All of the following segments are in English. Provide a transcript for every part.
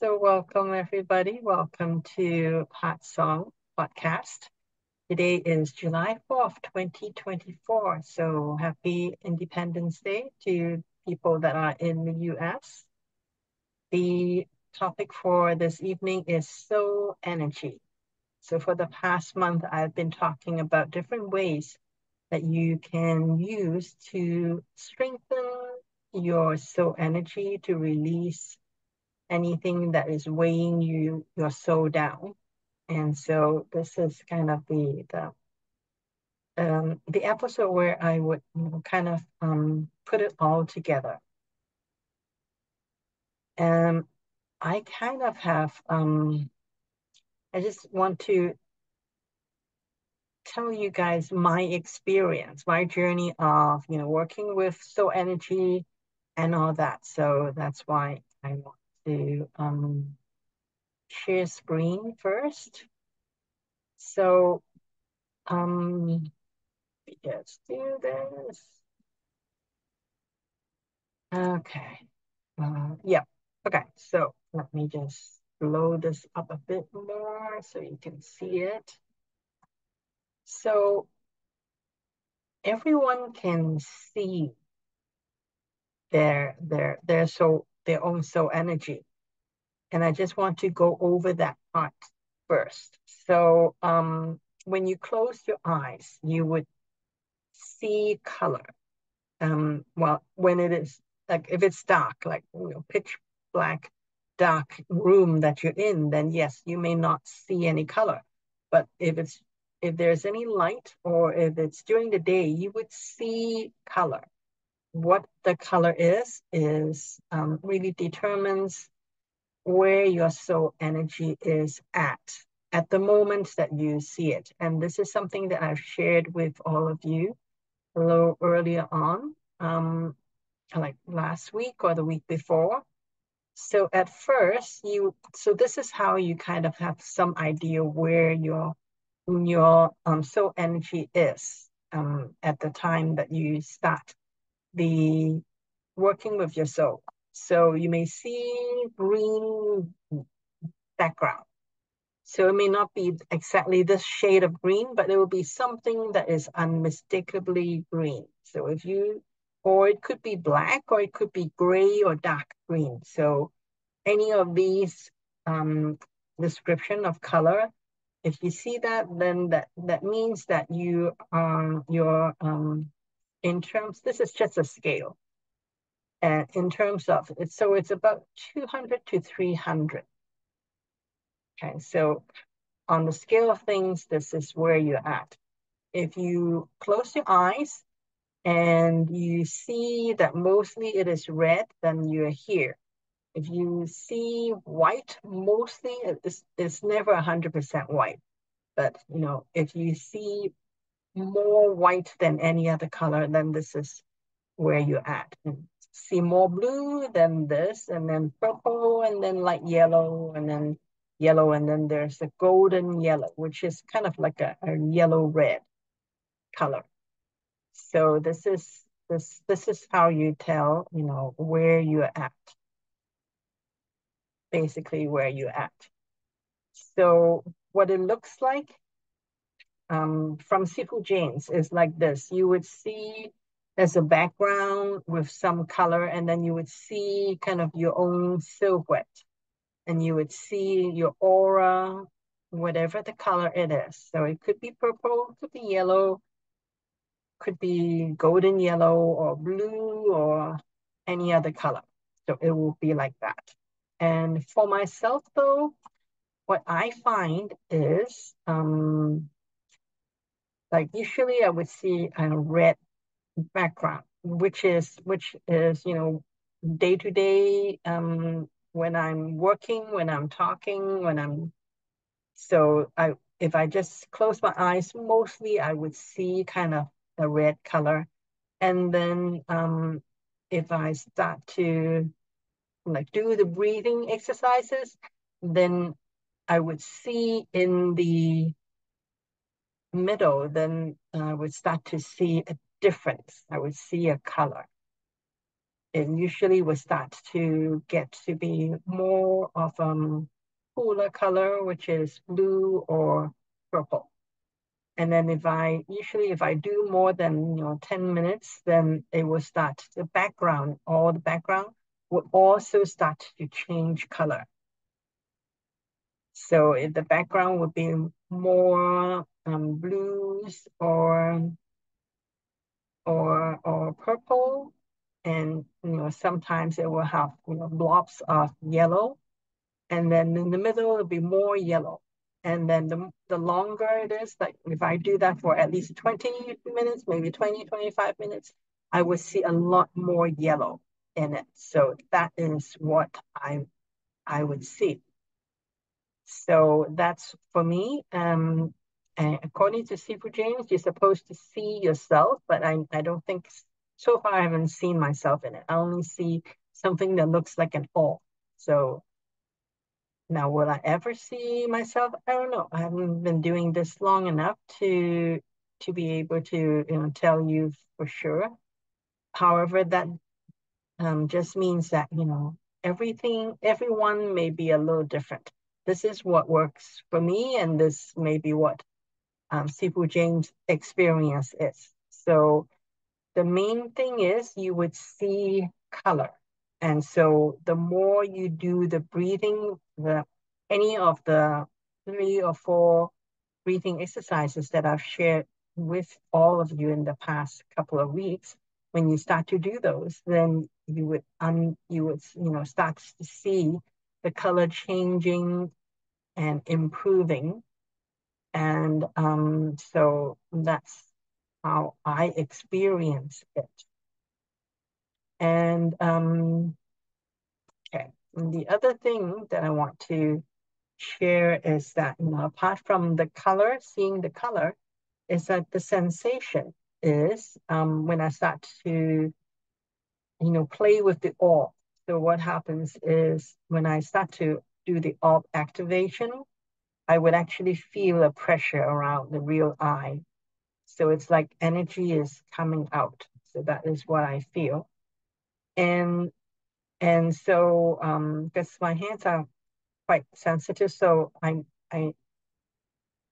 So welcome everybody. Welcome to Heart Song Podcast. Today is July 4th, 2024. So happy Independence Day to people that are in the US. The topic for this evening is soul energy. So for the past month, I've been talking about different ways that you can use to strengthen your soul energy to release anything that is weighing you your soul down. And so this is kind of the the um, the episode where I would you know, kind of um, put it all together. And I kind of have um, I just want to tell you guys my experience, my journey of you know working with soul energy and all that. So that's why I want to um, share screen first. So um, let's do this. Okay. Uh, yeah. Okay. So let me just blow this up a bit more so you can see it. So everyone can see their their their soul their own soul energy. And I just want to go over that part first. So um, when you close your eyes, you would see color. Um, well, when it is like if it's dark, like you know, pitch black, dark room that you're in, then yes, you may not see any color. But if it's if there's any light or if it's during the day, you would see color what the color is, is um, really determines where your soul energy is at, at the moment that you see it. And this is something that I've shared with all of you a little earlier on, um, like last week or the week before. So at first you, so this is how you kind of have some idea where your, your um, soul energy is um, at the time that you start the working with your soul. So you may see green background. So it may not be exactly this shade of green, but it will be something that is unmistakably green. So if you, or it could be black, or it could be gray or dark green. So any of these um, description of color, if you see that, then that, that means that you are, your um, in terms, this is just a scale. And in terms of it, so it's about 200 to 300. Okay, so on the scale of things, this is where you're at. If you close your eyes and you see that mostly it is red, then you're here. If you see white, mostly it's, it's never 100% white. But, you know, if you see more white than any other color, then this is where you're at. And see more blue than this, and then purple, and then light yellow, and then yellow, and then there's the golden yellow, which is kind of like a, a yellow-red color. So this is this this is how you tell, you know, where you're at. Basically where you're at. So what it looks like um, from Sifu James is like this. You would see as a background with some color, and then you would see kind of your own silhouette, and you would see your aura, whatever the color it is. So it could be purple, could be yellow, could be golden yellow or blue or any other color. So it will be like that. And for myself though, what I find is um, like usually I would see a red background, which is which is you know day to day um when I'm working, when I'm talking, when I'm so I if I just close my eyes, mostly I would see kind of a red color. And then um if I start to like do the breathing exercises, then I would see in the middle, then I would start to see a difference. I would see a color. it usually would start to get to be more of um cooler color, which is blue or purple. And then if I, usually if I do more than, you know, 10 minutes, then it will start, the background, all the background will also start to change color. So if the background would be more um, blues or or or purple, and you know sometimes it will have you know blobs of yellow, and then in the middle it'll be more yellow, and then the the longer it is, like if I do that for at least 20 minutes, maybe 20, 25 minutes, I will see a lot more yellow in it. So that is what I I would see. So that's for me. Um, according to Sifu James, you're supposed to see yourself, but I, I don't think so far I haven't seen myself in it. I only see something that looks like an orb. So now will I ever see myself? I don't know. I haven't been doing this long enough to to be able to you know tell you for sure. However, that um, just means that you know everything everyone may be a little different this is what works for me, and this may be what um, Sifu James' experience is. So the main thing is you would see color. And so the more you do the breathing, the any of the three or four breathing exercises that I've shared with all of you in the past couple of weeks, when you start to do those, then you would um you would you know start to see the color changing and improving. And um, so that's how I experience it. And um, okay, and the other thing that I want to share is that, you know, apart from the color, seeing the color, is that the sensation is um, when I start to, you know, play with the orb. So what happens is when I start to do the orb activation, I would actually feel a pressure around the real eye. So it's like energy is coming out. So that is what I feel. And and so um because my hands are quite sensitive, so I I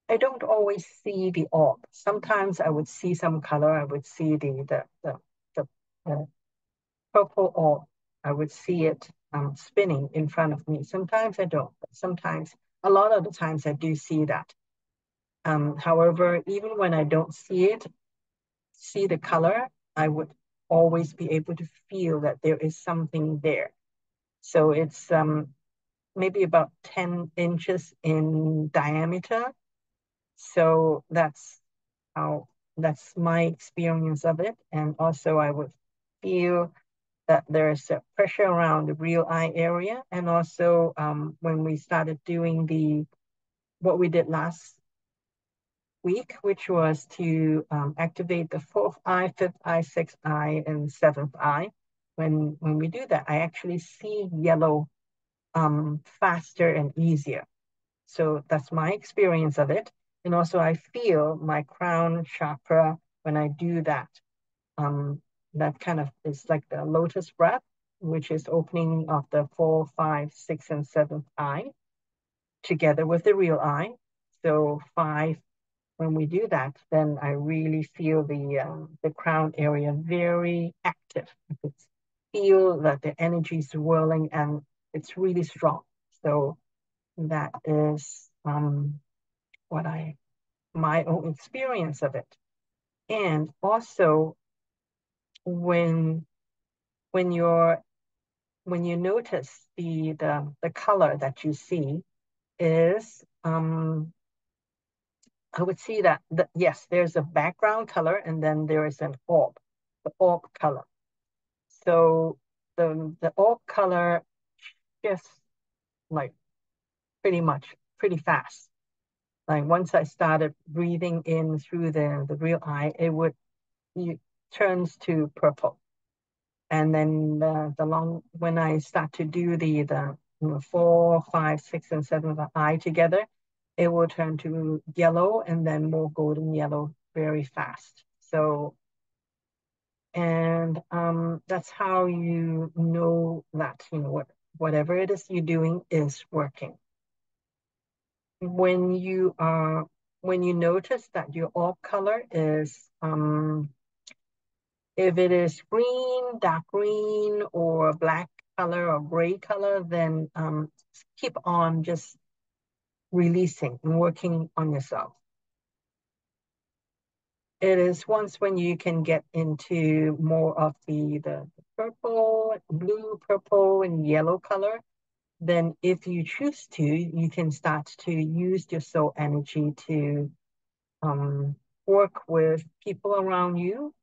I don't always see the orb. Sometimes I would see some color. I would see the the the, the, the purple orb. I would see it um, spinning in front of me. Sometimes I don't, sometimes, a lot of the times I do see that. Um, however, even when I don't see it, see the color, I would always be able to feel that there is something there. So it's um, maybe about 10 inches in diameter. So that's how that's my experience of it. And also I would feel that there's a pressure around the real eye area. And also um, when we started doing the, what we did last week, which was to um, activate the fourth eye, fifth eye, sixth eye, and seventh eye. When, when we do that, I actually see yellow um, faster and easier. So that's my experience of it. And also I feel my crown chakra when I do that. Um, that kind of is like the lotus breath, which is opening of the four, five, six, and seventh eye together with the real eye. So five, when we do that, then I really feel the um, the crown area very active. It's feel that the energy is swirling and it's really strong. So that is um, what I my own experience of it. And also when when you're when you notice the the, the color that you see is um I would see that the, yes, there's a background color and then there is an orb, the orb color. So the the orb color just like pretty much pretty fast. Like once I started breathing in through the the real eye, it would you turns to purple. And then the, the long, when I start to do the, the four, five, six, and seven of the eye together, it will turn to yellow and then more golden yellow very fast. So, And um, that's how you know that, you know, what, whatever it is you're doing is working. When you are, when you notice that your orb color is, um, if it is green, dark green, or black color or gray color, then um, keep on just releasing and working on yourself. It is once when you can get into more of the, the purple, blue, purple, and yellow color, then if you choose to, you can start to use your soul energy to um, work with people around you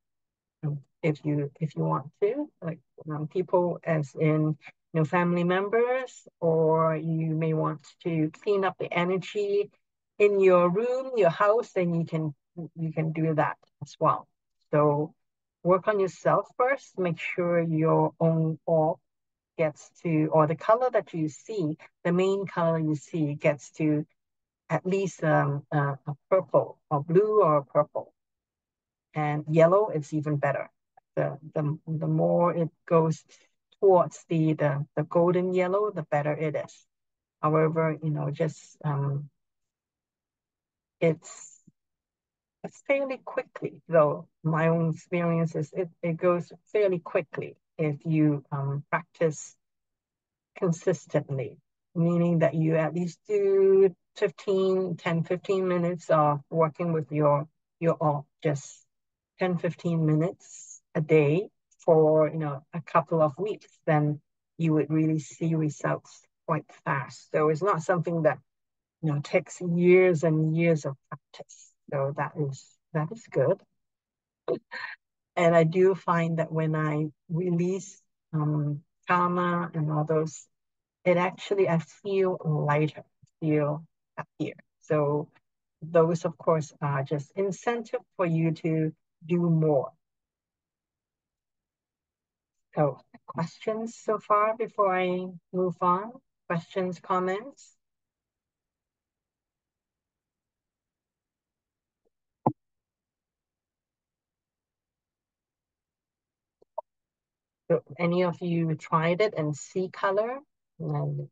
if you if you want to, like um, people as in you know family members, or you may want to clean up the energy in your room, your house, then you can you can do that as well. So work on yourself first. Make sure your own orb gets to, or the color that you see, the main color you see gets to at least um, uh, a purple or blue or purple. And yellow is even better. The, the, the more it goes towards the, the, the golden yellow, the better it is. However, you know, just um, it's it's fairly quickly, though my own experience is it, it goes fairly quickly if you um, practice consistently, meaning that you at least do 15, 10, 15 minutes of working with your, your orb, just 10, 15 minutes a day for, you know, a couple of weeks, then you would really see results quite fast. So it's not something that, you know, takes years and years of practice. So that is that is good. And I do find that when I release um, karma and all those, it actually I feel lighter, feel happier. So those, of course, are just incentive for you to do more. So questions so far before I move on? Questions, comments? So any of you tried it and see color? And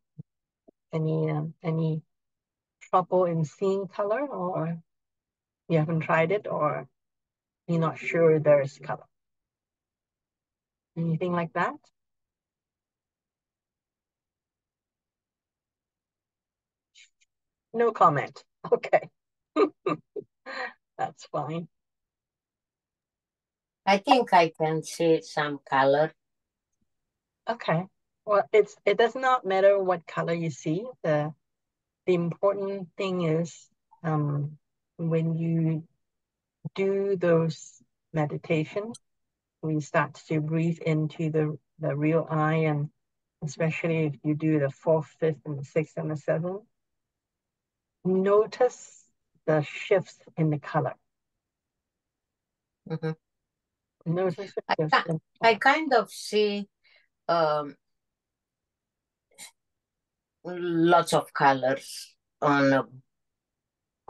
any um, any trouble in seeing color, or you haven't tried it, or you're not sure there's color? Anything like that? No comment. Okay. That's fine. I think I can see some color. Okay. Well, it's it does not matter what color you see. The the important thing is um, when you do those meditation, we start to breathe into the, the real eye and especially if you do the fourth, fifth, and the sixth and the seventh, notice the shifts in the color. Mhm. Notice the I, shifts ki- I kind of see um, lots of colors on a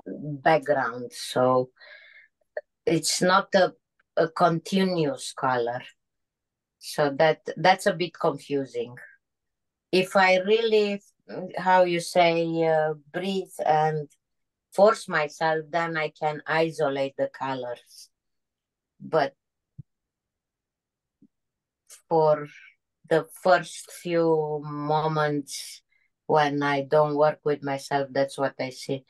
background, so it's not a, a continuous color. So that that's a bit confusing. If I really, how you say, uh, breathe and force myself, then I can isolate the colors. But for the first few moments when I don't work with myself, that's what I see.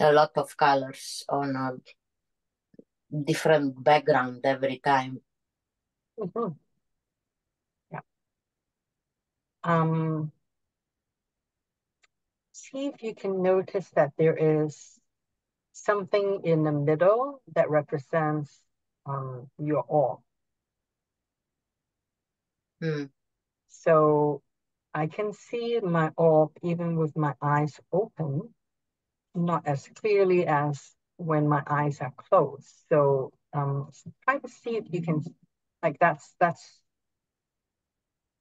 A lot of colors on a different background every time. Mhm. Yeah. Um, see if you can notice that there is something in the middle that represents um, your orb. Hmm. So I can see my orb even with my eyes open, not as clearly as when my eyes are closed. So um, try to see if you can, like that's that's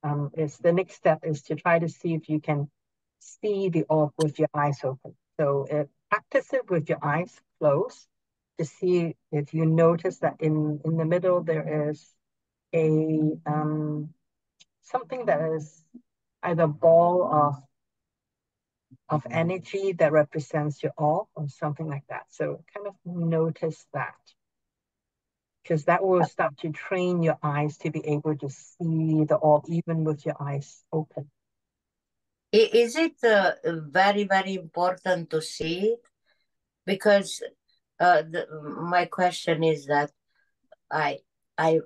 um, is the next step is to try to see if you can see the orb with your eyes open. So uh, practice it with your eyes closed to see if you notice that in in the middle there is a um, something that is either ball of of energy that represents your orb or something like that. So kind of notice that because that will start to train your eyes to be able to see the orb even with your eyes open. Is it uh, very, very important to see it? Because uh, the, my question is that I I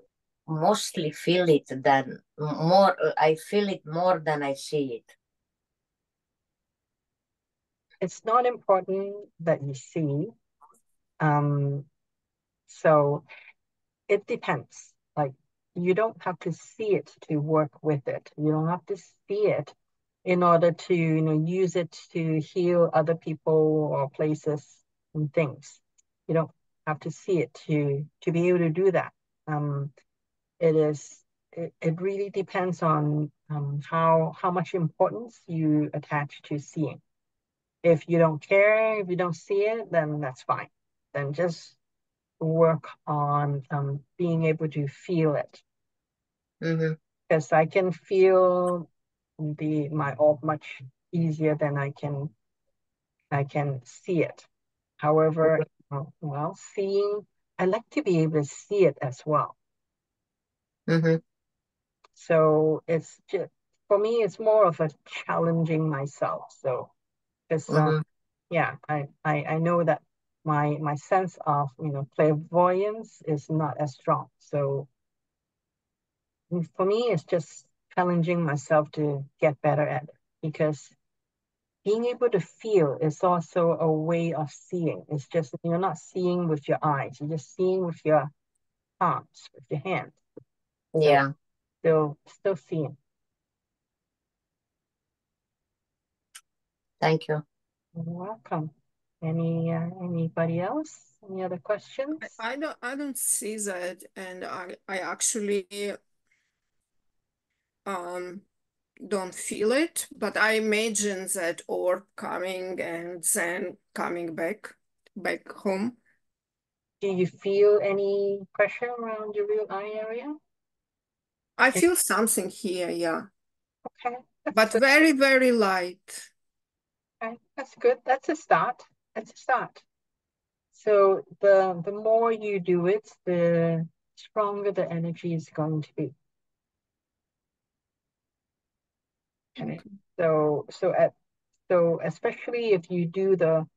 mostly feel it than more. I feel it more than I see it. It's not important that you see. Um, so it depends. Like you don't have to see it to work with it. You don't have to see it in order to you know use it to heal other people or places and things. You don't have to see it to to be able to do that. Um, it is it, it really depends on um, how how much importance you attach to seeing. If you don't care, if you don't see it, then that's fine. Then just work on um, being able to feel it. Mm-hmm. Because I can feel the my orb much easier than I can I can see it. However, well, seeing I like to be able to see it as well. Mm-hmm. So it's just for me, it's more of a challenging myself. So, because uh, Mm-hmm. yeah, I, I I know that my my sense of you know clairvoyance is not as strong. So for me, it's just challenging myself to get better at it because being able to feel is also a way of seeing. It's just you're not seeing with your eyes, you're just seeing with your arms, with your hands. So Yeah. still still seeing. Thank you. You're welcome. Any uh, anybody else? Any other questions? I don't I don't see that and I I actually um don't feel it, but I imagine that orb coming and then coming back back home. Do you feel any pressure around your real eye area? I feel something here, yeah, Okay, that's but good. very, very light. That's good. That's a start. That's a start. So the the more you do it, the stronger the energy is going to be. Okay. So so at so especially if you do the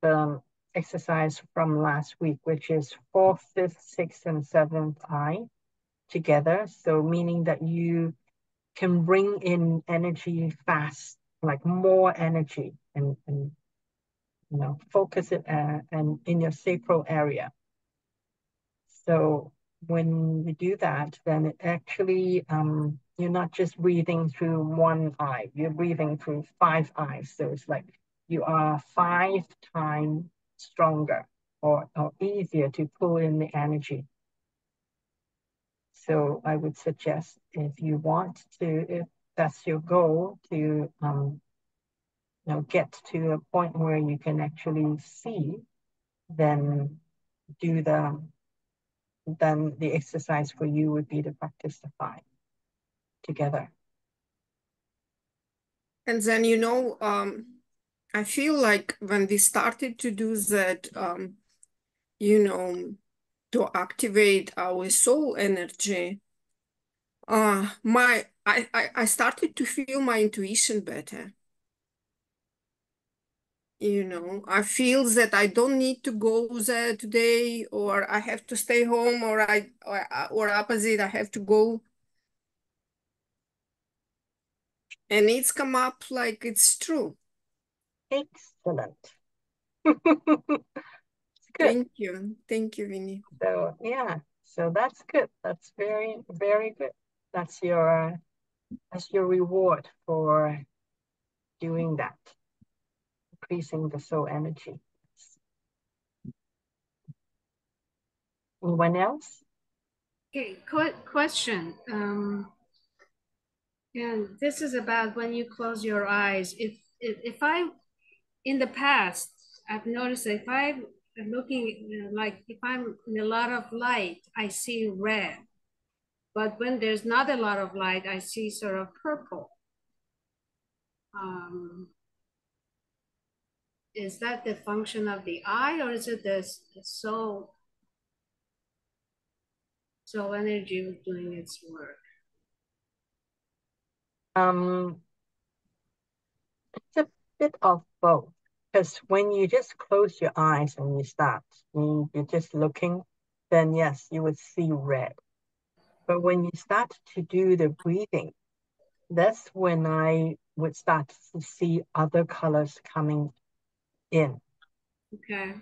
the exercise from last week, which is fourth, fifth, sixth, and seventh eye together. So meaning that you can bring in energy fast, like more energy, and and you know focus it uh, and in your sacral area. So when you do that, then it actually um, you're not just breathing through one eye, you're breathing through five eyes. So it's like you are five times stronger or, or easier to pull in the energy. So I would suggest if you want to, if that's your goal, to um, you know get to a point where you can actually see, then do the then the exercise for you would be to practice the five together. And then, you know, um, I feel like when we started to do that, um, you know, to activate our soul energy, uh, my I, I, I started to feel my intuition better. You know, I feel that I don't need to go there today, or I have to stay home, or I or, or opposite, I have to go. And it's come up like it's true. Excellent. Thank you. Thank you, Winnie. So yeah, so that's good. That's very, very good. That's your uh, that's your reward for doing that, increasing the soul energy. Anyone else? Okay, qu question. Um, and this is about when you close your eyes. If if, if I, in the past, I've noticed if I'm looking like if I'm in a lot of light, I see red. But when there's not a lot of light, I see sort of purple. Um, is that the function of the eye or is it the, soul? Soul energy doing its work. Um, it's a bit of both. Because when you just close your eyes and you start, you're just looking, then yes, you would see red. But when you start to do the breathing, that's when I would start to see other colors coming in. Okay.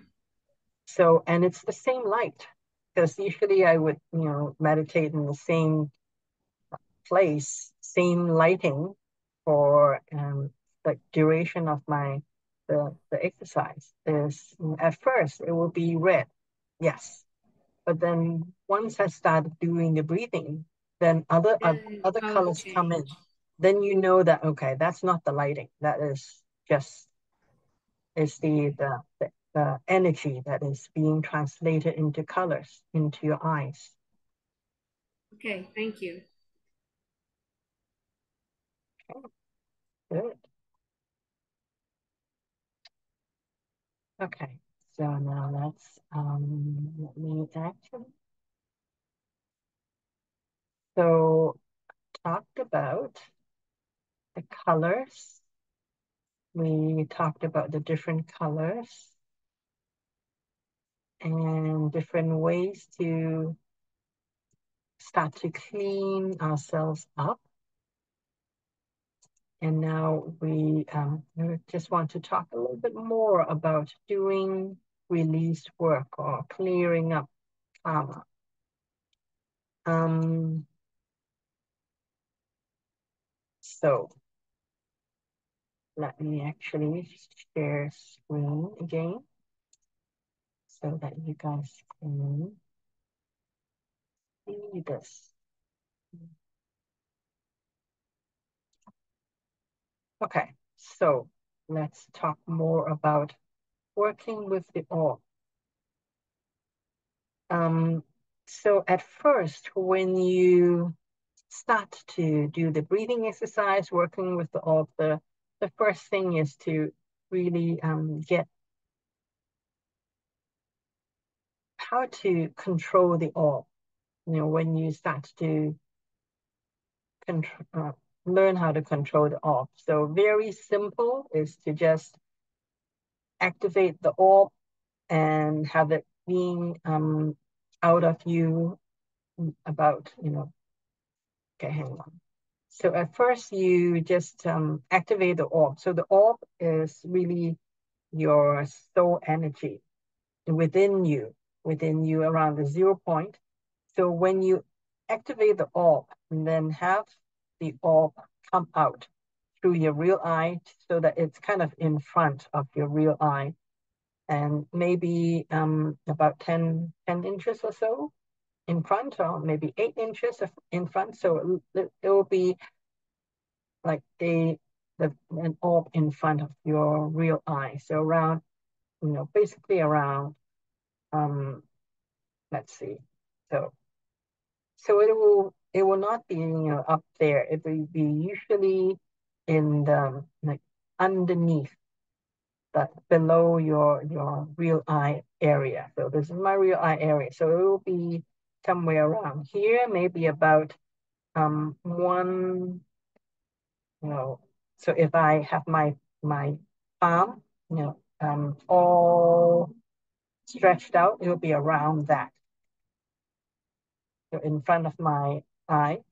So, and it's the same light because usually I would, you know, meditate in the same place, same lighting for um, the duration of my the, the exercise. Is at first it will be red, yes, but then once I start doing the breathing, then other uh, other colors change. come in. Then you know that okay, that's not the lighting. That is just is the, the, the, the energy that is being translated into colors into your eyes. Okay, thank you. Okay. Good. Okay, so now let's um let me actually. So talked about the colors we talked about the different colors and different ways to start to clean ourselves up. And now we, um, just want to talk a little bit more about doing release work or clearing up karma. Um, so let me actually share screen again so that you guys can see this. Okay, so let's talk more about working with the orb. Um, so at first, when you start to do the breathing exercise, working with the orb, the the first thing is to really um, get how to control the orb. You know, when you start to control, uh, learn how to control the orb. So very simple is to just activate the orb and have it being um, out of you about, you know, okay, hang on. So at first you just um, activate the orb. So the orb is really your soul energy within you, within you around the zero point. So when you activate the orb and then have the orb come out through your real eye so that it's kind of in front of your real eye and maybe um, about 10, 10 inches or so in front or maybe eight inches in front. So it, will be like a the an orb in front of your real eye. So around, you know, basically around um let's see. So so it will it will not be you know up there. It will be usually in the like underneath that below your your real eye area. So this is my real eye area. So it will be somewhere around here, maybe about um one, you know, so if I have my my palm, you know, um all stretched out, it will be around that. So in front of my eye,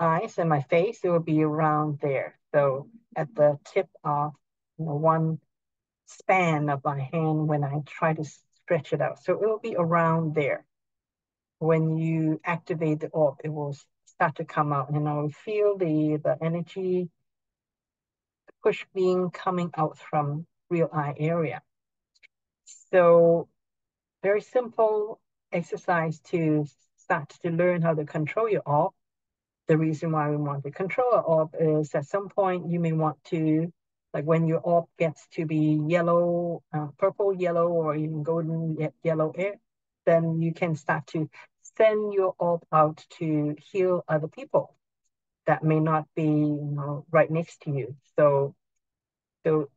eyes and my face, it will be around there. So at the tip of you know, one span of my hand when I try to stretch it out. So it will be around there. When you activate the orb, it will start to come out and I will feel the, the energy push being coming out from real eye area. So very simple exercise to start to learn how to control your orb. The reason why we want to control our orb is at some point you may want to like when your orb gets to be yellow, uh, purple, yellow, or even golden yellow air, then you can start to send your orb out to heal other people that may not be you know right next to you. So so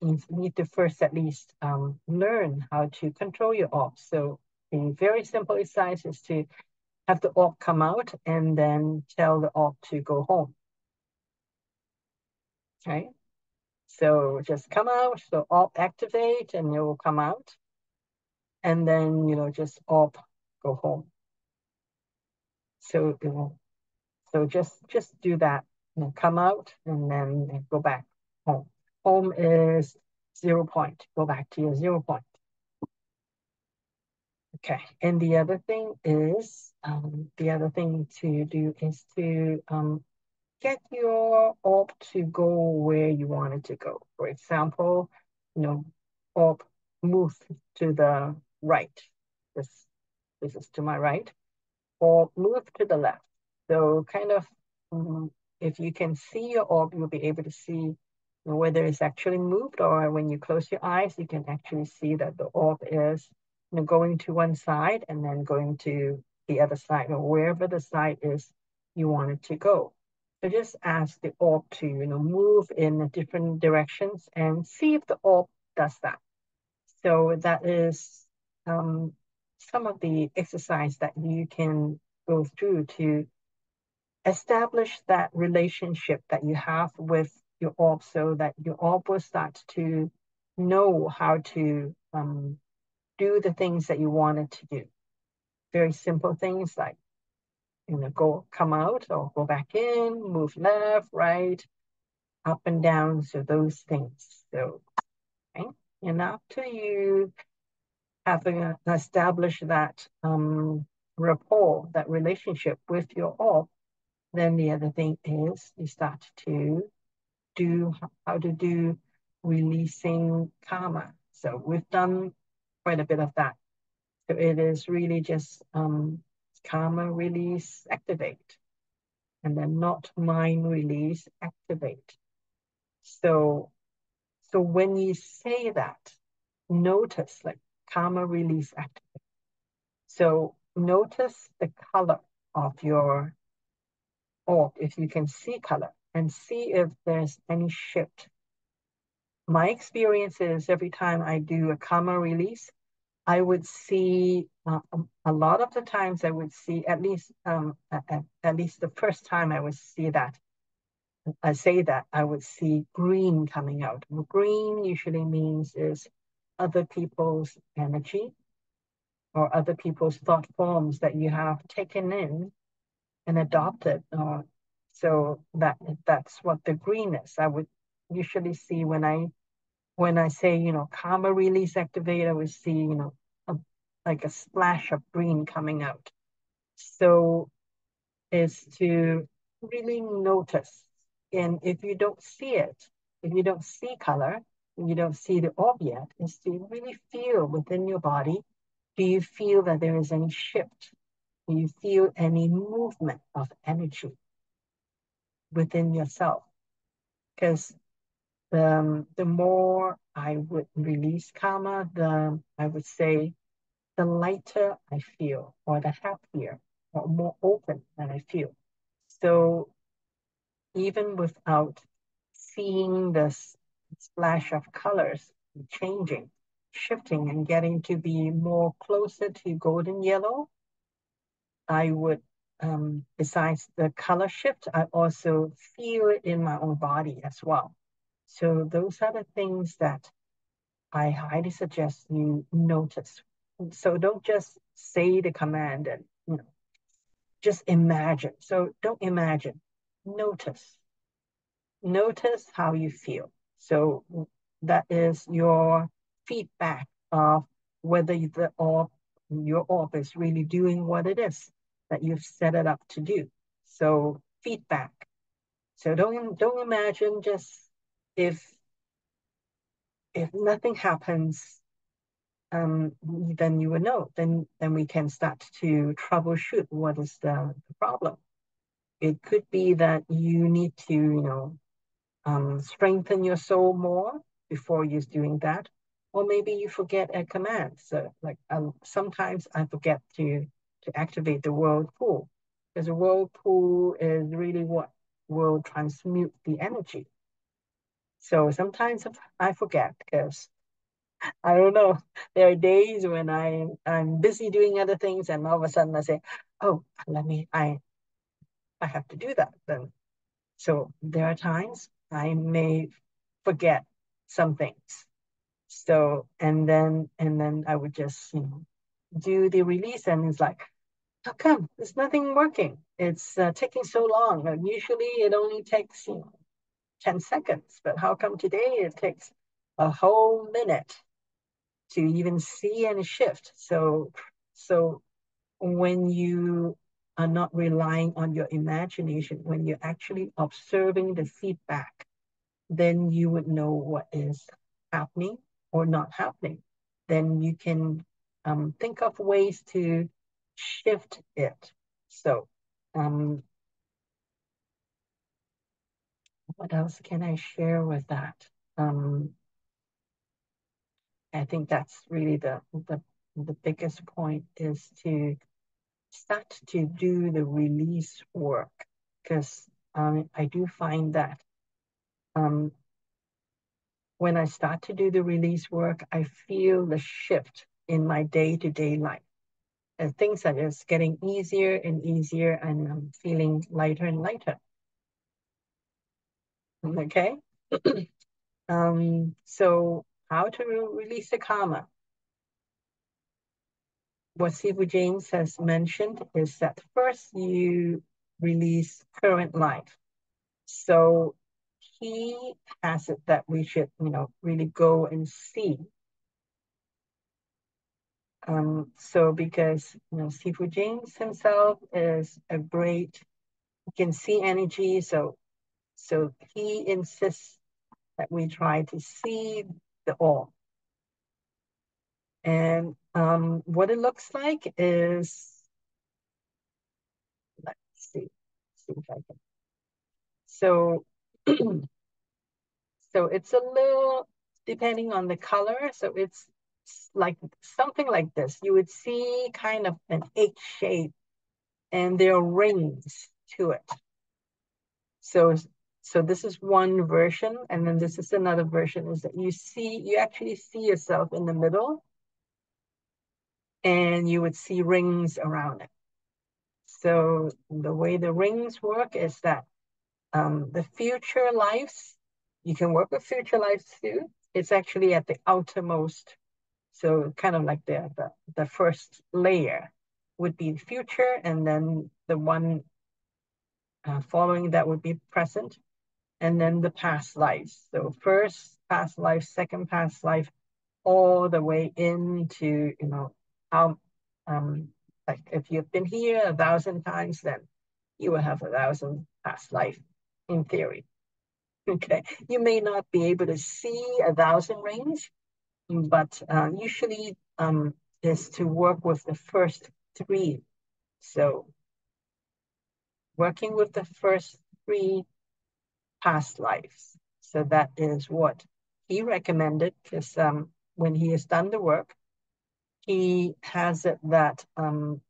you need to first at least um, learn how to control your orb. So a very simple exercise is to have the orb come out and then tell the orb to go home. Okay, so just come out, so orb activate and it will come out. And then, you know, just orb go home. So, so just just do that. Know, come out and then go back home. Home is zero point. Go back to your zero point. Okay, and the other thing is, um, the other thing to do is to um, get your orb to go where you want it to go. For example, you know, orb move to the right. This, this is to my right, or move to the left. So kind of, um, if you can see your orb, you'll be able to see whether it's actually moved or when you close your eyes, you can actually see that the orb is you know, going to one side and then going to the other side or wherever the side is you want it to go. So just ask the orb to, you know, move in different directions and see if the orb does that. So that is um, some of the exercise that you can go through to establish that relationship that you have with your orb so that your orb will start to know how to um, do the things that you wanted to do. Very simple things like, you know, go, come out or go back in, move left, right, up and down. So those things. So, okay. And after you have established that um, rapport, that relationship with your orb, then the other thing is you start to do how to do releasing karma. So we've done quite a bit of that. So it is really just um, karma release, activate, and then not mind release, activate. So, so when you say that, notice like karma release, activate. So notice the color of your orb, if you can see color, and see if there's any shift my experience is every time I do a karma release, I would see uh, a lot of the times I would see at least um, at, at least the first time I would see that I say that I would see green coming out. Green usually means is other people's energy or other people's thought forms that you have taken in and adopted. Uh, so that that's what the green is. I would usually see when I when I say, you know, karma release activate, I would see, you know, a, like a splash of green coming out. So is to really notice. And if you don't see it, if you don't see color, you don't see the orb yet, is to really feel within your body, do you feel that there is any shift? Do you feel any movement of energy within yourself? Because the, the more I would release karma, the I would say the lighter I feel, or the happier, or more open that I feel. So even without seeing this splash of colors changing, shifting, and getting to be more closer to golden yellow, I would, um, besides the color shift, I also feel it in my own body as well. So those are the things that I highly suggest you notice. So don't just say the command and you know, just imagine. So don't imagine, notice. Notice how you feel. So that is your feedback of whether the orb, your is really doing what it is that you've set it up to do. So feedback. So don't don't imagine just if if nothing happens, um, then you will know. Then then we can start to troubleshoot what is the, the problem. It could be that you need to, you know, um, strengthen your soul more before you're doing that, or maybe you forget a command. So like um, sometimes I forget to to activate the whirlpool because the whirlpool is really what will transmute the energy. So sometimes I forget because I don't know. There are days when I I'm busy doing other things, and all of a sudden I say, "Oh, let me I I have to do that." Then, so there are times I may forget some things. So and then and then I would just you know do the release, and it's like, how come there's nothing working? It's uh, taking so long. And usually it only takes you know 10 seconds, but how come today it takes a whole minute to even see any shift? So, so when you are not relying on your imagination, when you're actually observing the feedback, then you would know what is happening or not happening. Then you can um, think of ways to shift it. So um, what else can I share with that? Um, I think that's really the, the, the biggest point is to start to do the release work because um, I do find that um, when I start to do the release work, I feel the shift in my day to day life. And things are just getting easier and easier, and I'm feeling lighter and lighter. Okay. um, so how to release the karma? What Sifu James has mentioned is that first you release current life. So he has it that we should, you know, really go and see. Um, so because you know, Sifu James himself is a great, he can see energy. So so he insists that we try to see the orb. And um, what it looks like is, let's see, see if I can. So, so it's a little, depending on the color, so it's like something like this. You would see kind of an H shape and there are rings to it. So so this is one version, and then this is another version, is that you see, you actually see yourself in the middle, and you would see rings around it. So the way the rings work is that um, the future lives, you can work with future lives too. It's actually at the outermost, so kind of like the, the, the first layer would be future, and then the one uh, following that would be present and then the past lives. So first past life, second past life, all the way into, you know, how, um, like if you've been here a thousand times, then you will have a thousand past life in theory. Okay, you may not be able to see a thousand rings, but uh, usually um, is to work with the first three. So working with the first three past lives. So that is what he recommended because um, when he has done the work, he has it that um,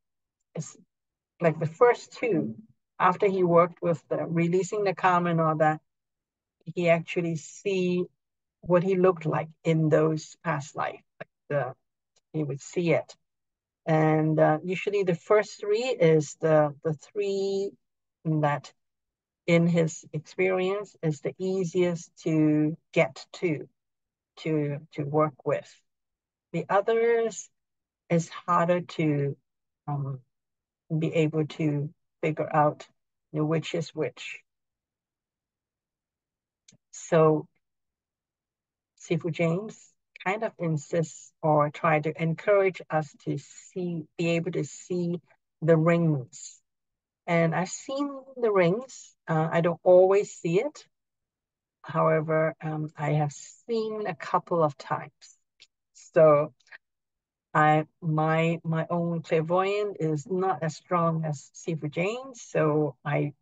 it's like the first two, after he worked with the, releasing the karma and all that, he actually see what he looked like in those past life. Like the, he would see it. And uh, usually the first three is the, the three that in his experience is the easiest to get to to to work with the others is harder to um, be able to figure out you know, which is which so Sifu James kind of insists or try to encourage us to see be able to see the rings and I've seen the rings. Uh, I don't always see it. However, um, I have seen a couple of times. So I my my own clairvoyant is not as strong as Sifu James, so I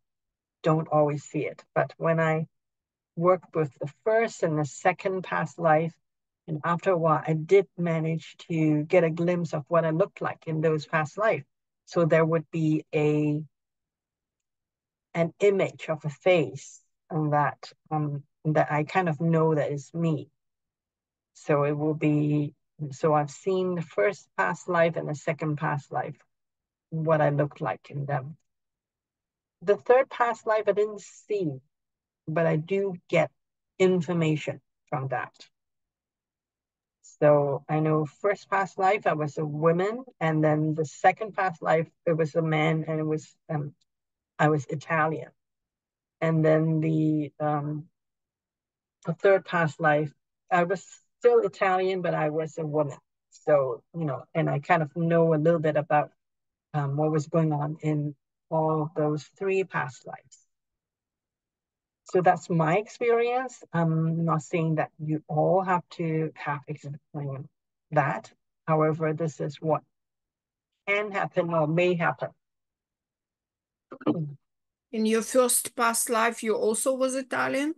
don't always see it. But when I work with the first and the second past life, and after a while, I did manage to get a glimpse of what I looked like in those past life. so there would be a an image of a face and that um that I kind of know that is me. So it will be so I've seen the first past life and the second past life, what I looked like in them. The third past life I didn't see, but I do get information from that. So I know first past life I was a woman, and then the second past life it was a man, and it was um, I was Italian, and then the um, the third past life I was still Italian, but I was a woman. So you know, and I kind of know a little bit about um, what was going on in all those three past lives. So that's my experience. I'm not saying that you all have to have explain that. However, this is what can happen or may happen. In your first past life, you also was Italian?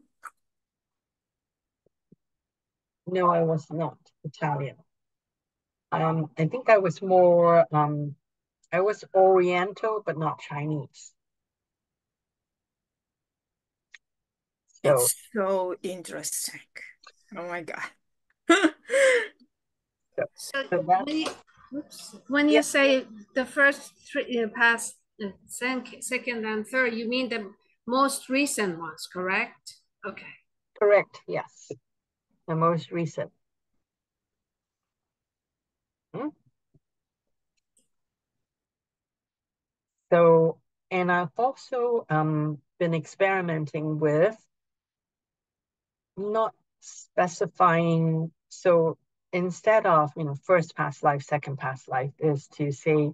No, I was not Italian. Um, I think I was more, um, I was Oriental, but not Chinese. So, it's so interesting. Oh my God. so, so when you, when you say the first three uh, past, uh, second and third, you mean the most recent ones, correct? Okay. Correct, yes. The most recent. Hmm? So, and I've also um, been experimenting with not specifying. So instead of, you know, first past life, second past life is to say,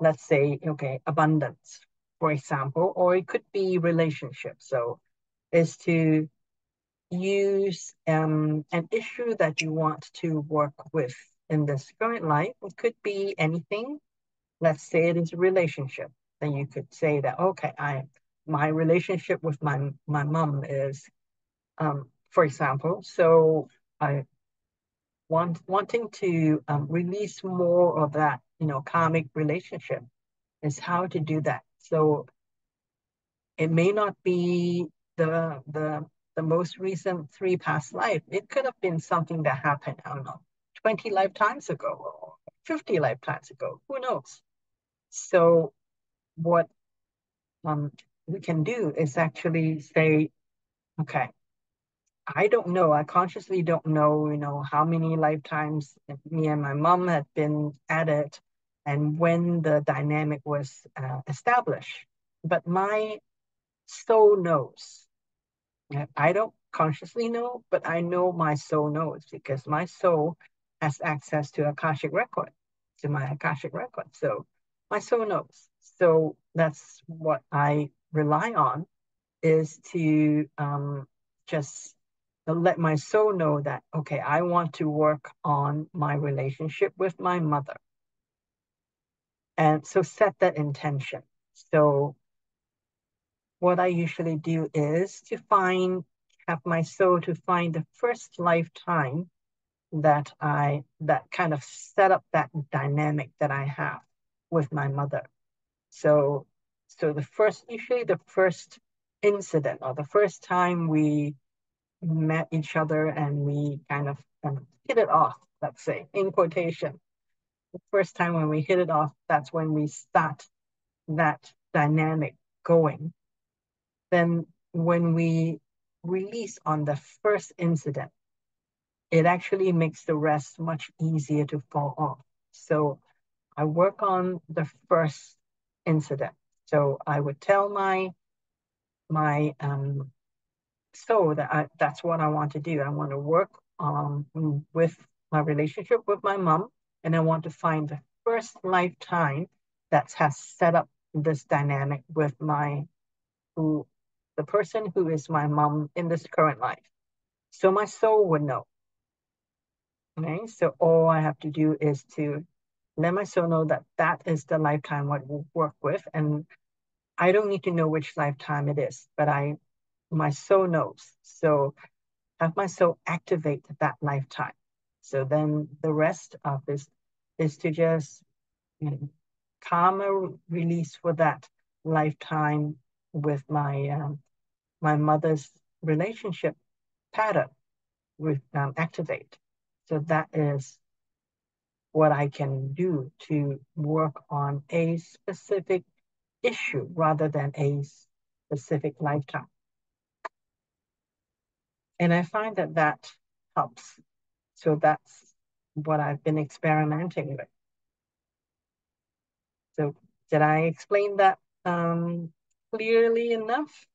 let's say, okay, abundance, for example, or it could be relationship. So is to use um, an issue that you want to work with in this current life. It could be anything. Let's say it is a relationship. Then you could say that, okay, I my relationship with my my mom is um, for example. So I want wanting to um, release more of that, you know, karmic relationship is how to do that. So it may not be the the the most recent three past life. It could have been something that happened, I don't know, 20 lifetimes ago or 50 lifetimes ago. Who knows? So what um, we can do is actually say, okay, I don't know. I consciously don't know, you know, how many lifetimes me and my mom had been at it and when the dynamic was uh, established. But my soul knows. I don't consciously know, but I know my soul knows because my soul has access to Akashic record, to my Akashic record. So my soul knows. So that's what I rely on is to um, just let my soul know that, okay, I want to work on my relationship with my mother. And so set that intention. So what I usually do is to find, have my soul to find the first lifetime that I, that kind of set up that dynamic that I have with my mother. So, so the first, usually the first incident or the first time we met each other and we kind of um, hit it off, let's say, in quotation. The first time when we hit it off, that's when we start that dynamic going. Then when we release on the first incident, it actually makes the rest much easier to fall off. So I work on the first incident. So I would tell my my um, so that I, that's what I want to do. I want to work um, with my relationship with my mom, and I want to find the first lifetime that has set up this dynamic with my who the person who is my mom in this current life. So my soul would know. Okay, so all I have to do is to let my soul know that that is the lifetime what we'll work with, and I don't need to know which lifetime it is, but I my soul knows. So have my soul activate that lifetime. So then the rest of this is to just you know, karma release for that lifetime with my um, my mother's relationship pattern with um, activate. So that is what I can do to work on a specific issue rather than a specific lifetime. And I find that that helps. So that's what I've been experimenting with. So did I explain that um, clearly enough?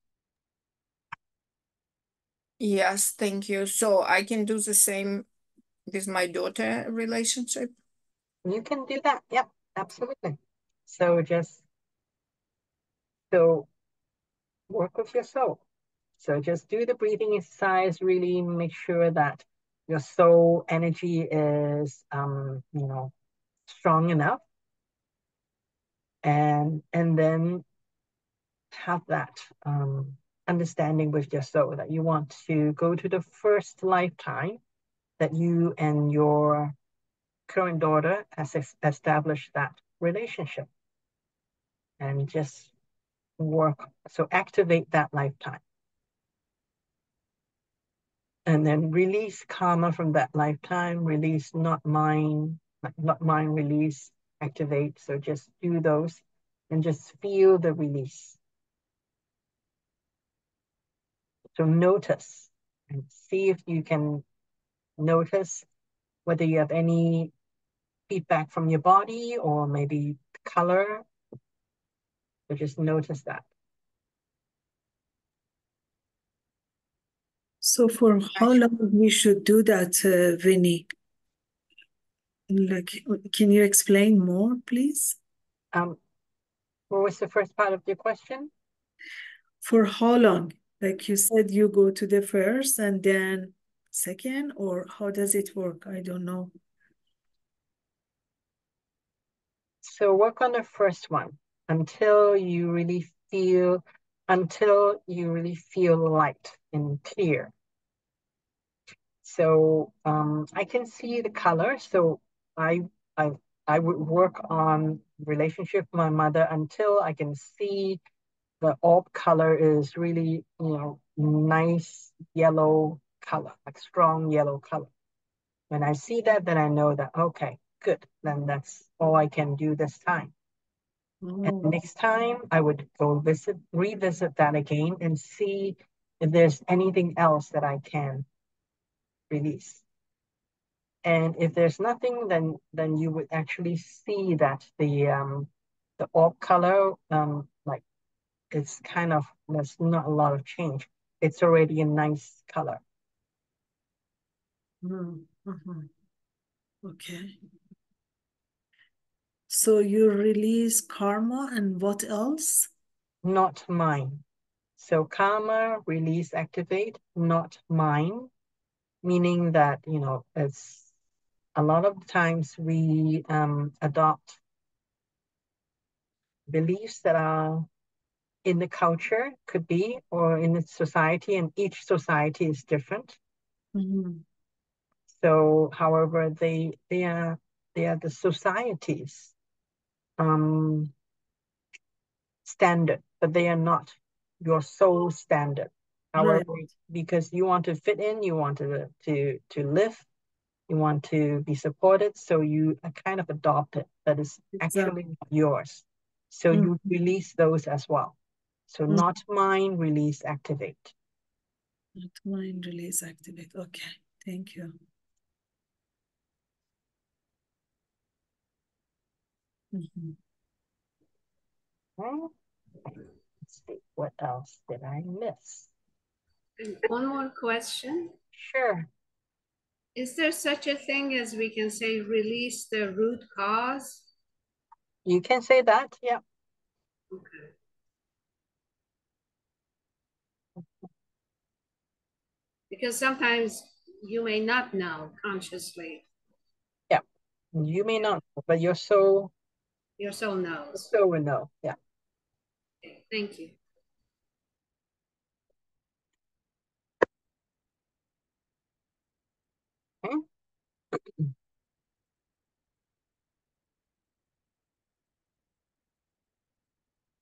Yes, thank you. So I can do the same with my daughter relationship? You can do that. Yep, absolutely. So just so work with your soul. So just do the breathing exercise, really make sure that your soul energy is um, you know, strong enough. And and then have that um understanding with your soul that you want to go to the first lifetime that you and your current daughter has established that relationship. And just work so activate that lifetime. And then release karma from that lifetime release not mine not mine release activate. So just do those and just feel the release so notice and see if you can notice whether you have any feedback from your body or maybe color. So just notice that. So for how long we should do that, uh, Vinny? Like, can you explain more, please? Um, what was the first part of your question? For how long? Like you said, you go to the first and then second, or how does it work? I don't know. So work on the first one until you really feel, until you really feel light and clear. So um, I can see the color. So I, I, I would work on relationship with my mother until I can see the orb color is really, you know, nice yellow color, like strong yellow color. When I see that, then I know that, okay, good, then that's all I can do this time. Mm. And next time I would go visit, revisit that again and see if there's anything else that I can release. And if there's nothing, then then you would actually see that the um, the orb color um, it's kind of there's not a lot of change. It's already a nice color. Mm -hmm. Okay. So you release karma and what else? Not mine. So karma, release, activate, not mine, meaning that, you know, it's a lot of times we um, adopt beliefs that are in the culture, could be, or in the society, and each society is different. Mm -hmm. So, however, they they are they are the societies um, standard, but they are not your soul standard. However, right. because you want to fit in, you want to to to live, you want to be supported, so you kind of adopt it. That is actually yours. So mm. you release those as well. So mm. not mine, release, activate. Not mine, release, activate. Okay, thank you. Mm-hmm. Okay. Let's see, what else did I miss? One more question. Sure. Is there such a thing as we can say release the root cause? You can say that, yeah. Okay. Because sometimes you may not know consciously Yeah, you may not, but your soul. Your soul knows. Your soul will know. Yeah. Okay, thank you. Okay.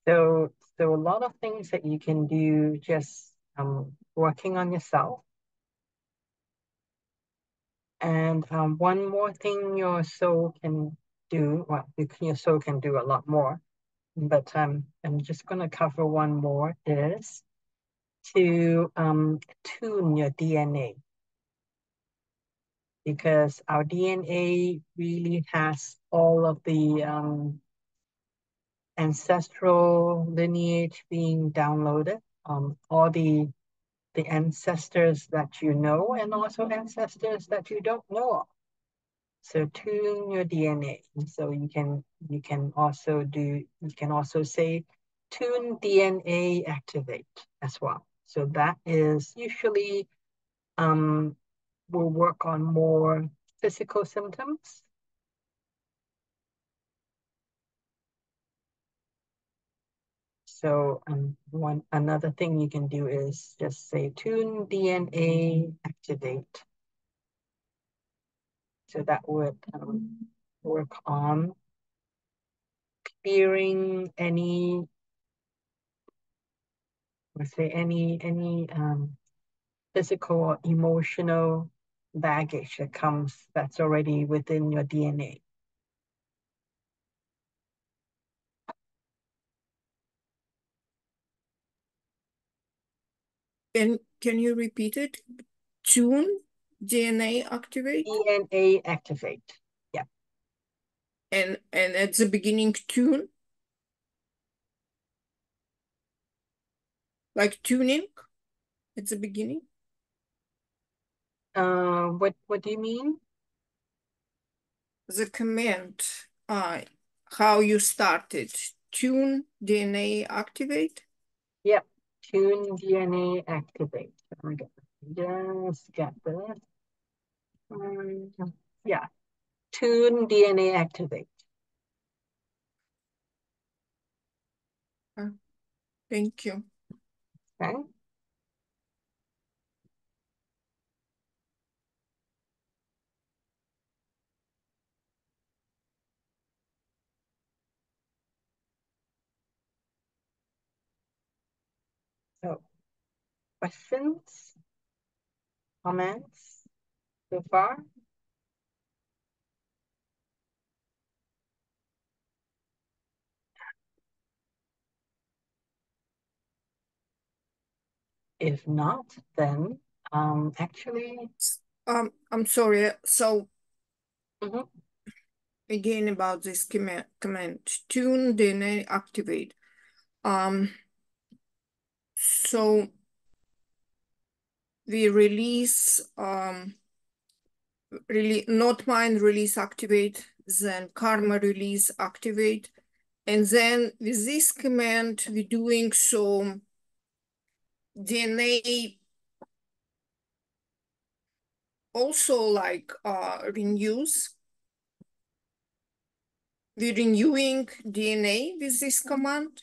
So, so a lot of things that you can do just um, working on yourself. And um, one more thing your soul can do, well, your soul can do a lot more, but um, I'm just going to cover one more is to um, tune your DNA. Because our DNA really has all of the um, ancestral lineage being downloaded, um, all the the ancestors that you know and also ancestors that you don't know of. So tune your DNA. So you can you can also do you can also say tune DNA activate as well. So that is usually um will work on more physical symptoms So um, one another thing you can do is just say tune DNA activate. So that would um, work on clearing any, let's say any any um, physical or emotional baggage that comes that's already within your DNA. And can you repeat it? Tune, DNA activate? DNA activate, yeah. And and at the beginning, tune? Like tuning at the beginning? Uh, what, what do you mean? The command, uh, how you started, tune, DNA activate? Yep, tune DNA activate. Just get this. Um, yeah, tune DNA activate. Uh, thank you. Okay. So, questions, comments so far? If not, then um, actually. Um, I'm sorry. So Mm -hmm. again about this command, command tune DNA activate. Um, so we release um, really not mind release activate, then karma release activate, and then with this command we're doing so DNA also like uh, renews. We're renewing DNA with this command.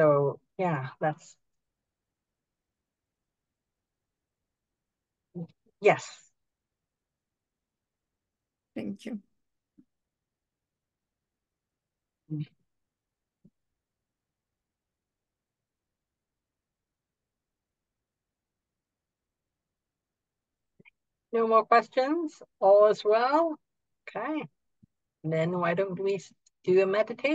So yeah, that's yes. Thank you. Mm. No more questions? All is well? Okay. Then why don't we do a meditation?